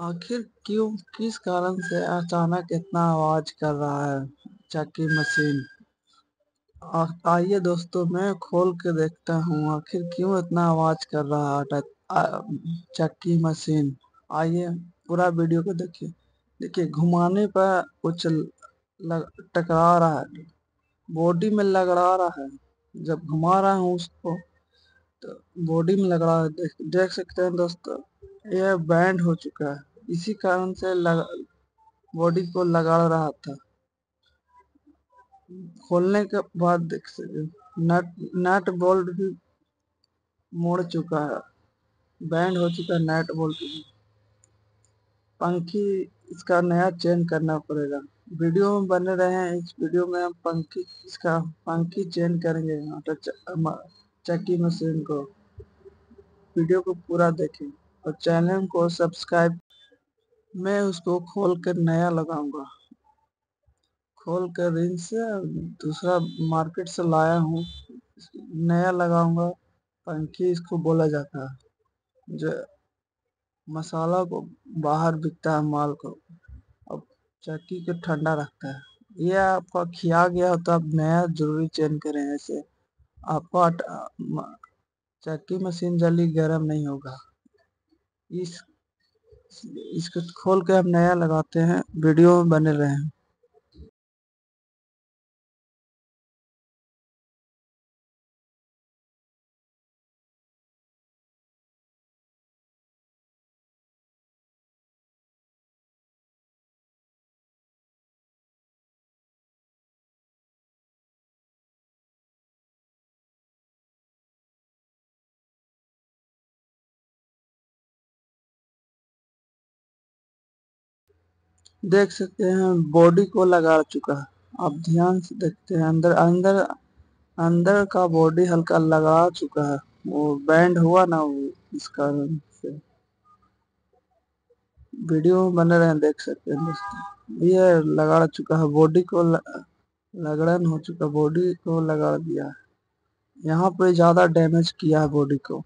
आखिर क्यों? किस कारण से अचानक इतना आवाज़ कर रहा है? चक्की मशीन। आइए दोस्तों, मैं खोल के देखता हूँ, आखिर क्यों इतना आवाज़ कर रहा है चक्की मशीन? आइए, पूरा वीडियो को देखिए। देखिए, घुमाने पर कुछ टकरा रहा है। बॉडी में लग रहा है। जब घुमा रहा हूँ उसको तो बॉडी में लग रहा है। देख देख सकते हैं दोस्तों यह बैंड हो चुका है। इसी कारण से बॉडी को लगा रहा था। खोलने के बाद देख सकते नट नट बोल्ट भी मोड़ चुका है। बैंड हो चुका है नट बोल्ट भी। पंखी इसका नया चेंज करना पड़ेगा। वीडियो में बने रहे हैं इस वीडियो में हम पंखी, इसका पंखी चेंज करेंगे। चक्की मशीन को, वीडियो को पूरा देखें। और चैनल को सब्सक्राइब मैं उसको खोल कर नया लगाऊँगा। खोल कर रिंग से दूसरा मार्केट से लाया हूँ। नया लगाऊँगा, पंखी इसको बोला जाता है। जो मसाला को बाहर बिकता है माल को, अब चक्की को ठंडा रखता है। ये आपका खिया गया हो तो आप नया ज़रूरी चेंज करें। ऐसे आपका चक्की मशीन जल्दी गर्म नहीं होगा। इस इसको खोल के हम नया लगाते हैं वीडियो में बने रहे देख सकते हैं बॉडी को लगा चुका है। आप ध्यान से देखते हैं, अंदर अंदर अंदर का बॉडी हल्का लगा चुका है। वो बैंड हुआ ना वो इस कारण से। वीडियो बने रहे देख सकते हैं दोस्तों। ये लगा चुका है बॉडी को लगड़न हो चुका बॉडी को लगा दिया है। यहाँ पे ज़्यादा डैमेज किया है बॉडी को।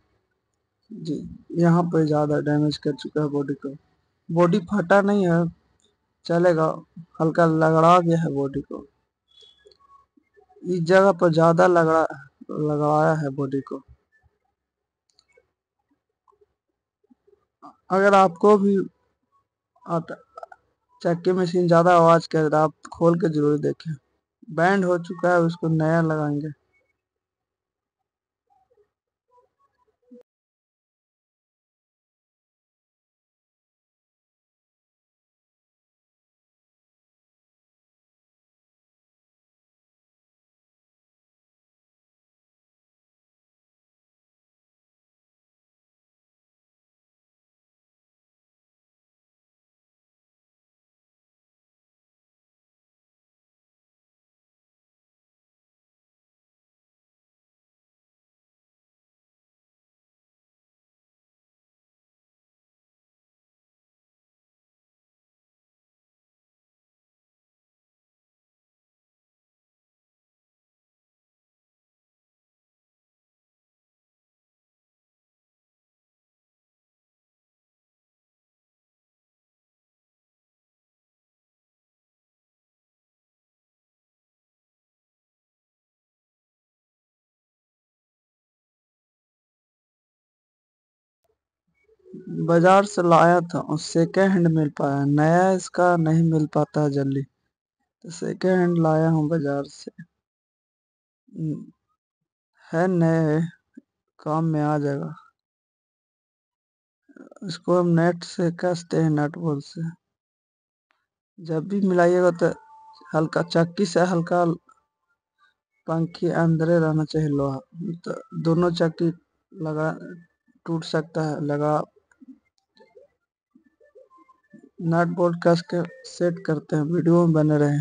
जी, यहाँ पे ज़्यादा डैमेज कर चुका है बॉडी को। बॉडी फटा नहीं है। चलेगा। हल्का लगड़ा गया है बॉडी को। इस जगह पर ज़्यादा लगड़ा लगाया है बॉडी को। अगर आपको भी आता चक्के मशीन ज़्यादा आवाज़ कर रहा आप खोल के ज़रूर देखें। बैंड हो चुका है, उसको नया लगाएँगे। बाज़ार से लाया था और सेकेंड हैंड मिल पाया। नया इसका नहीं मिल पाता जल्दी। तो सेकेंड हैंड लाया हूँ बाज़ार से। है नए, काम में आ जाएगा। इसको हम नेट से कसते हैं नट बोल से? जब भी मिलाइएगा तो हल्का चक्की से हल्का पंखी अंदर रहना चाहिए लोहा। तो दोनों चक्की लगा, टूट सकता है, लगा नट बोल्ट कस के सेट करते हैं, वीडियो में बने रहे।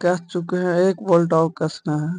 कस चुके हैं, एक बोल्ट और कसना है।